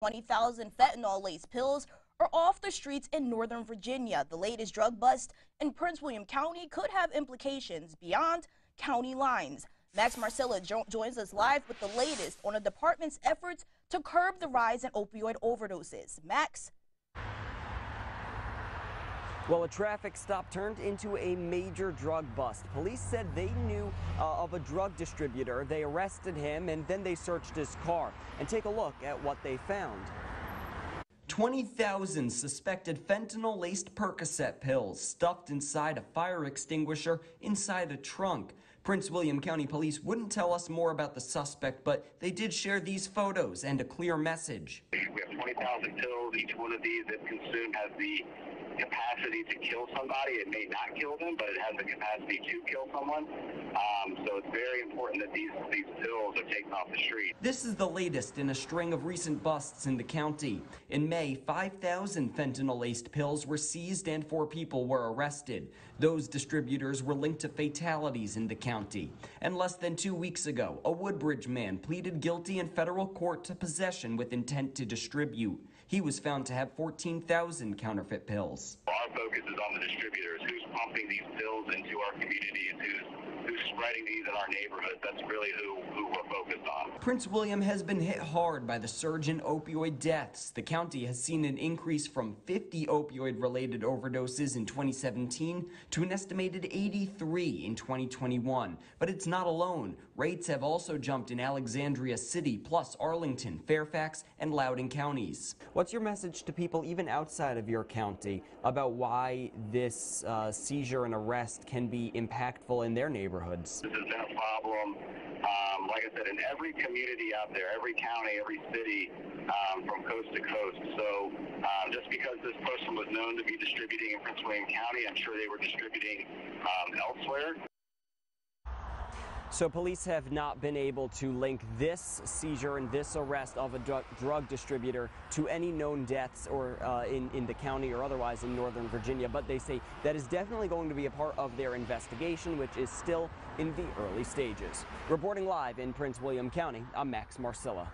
20,000 fentanyl-laced pills are off the streets in Northern Virginia. The latest drug bust in Prince William County could have implications beyond county lines. Max Marcilla jo joins us live with the latest on the department's efforts to curb the rise in opioid overdoses. Max? Well, a traffic stop turned into a major drug bust. Police said they knew uh, of a drug distributor. They arrested him and then they searched his car. And take a look at what they found. 20,000 suspected fentanyl laced Percocet pills stuffed inside a fire extinguisher inside a trunk. Prince William County Police wouldn't tell us more about the suspect, but they did share these photos and a clear message. We have 20,000 pills. Each one of these, if consumed, has the capacity to kill somebody. It may not kill them, but it has the capacity to kill someone. Um, so it's very important that these, these pills are taken off the street. This is the latest in a string of recent busts in the county. In May, 5,000 fentanyl-laced pills were seized and four people were arrested. Those distributors were linked to fatalities in the county. And less than two weeks ago, a Woodbridge man pleaded guilty in federal court to possession with intent to distribute. He was found to have 14,000 counterfeit pills. Focus is on the distributors, who's pumping these pills into our communities, who's who's these in our neighborhoods. That's really who, who we're focused on. Prince William has been hit hard by the surge in opioid deaths. The county has seen an increase from 50 opioid related overdoses in 2017 to an estimated 83 in 2021. But it's not alone. Rates have also jumped in Alexandria City, plus Arlington, Fairfax, and Loudoun counties. What's your message to people even outside of your county about why this uh, seizure and arrest can be impactful in their neighborhoods? This has been a problem, um, like I said, in every community out there, every county, every city, um, from coast to coast. So um, just because this person was known to be distributing in Prince William County, I'm sure they were distributing um, elsewhere. So police have not been able to link this seizure and this arrest of a drug, drug distributor to any known deaths or uh, in, in the county or otherwise in Northern Virginia. But they say that is definitely going to be a part of their investigation, which is still in the early stages. Reporting live in Prince William County, I'm Max Marcilla.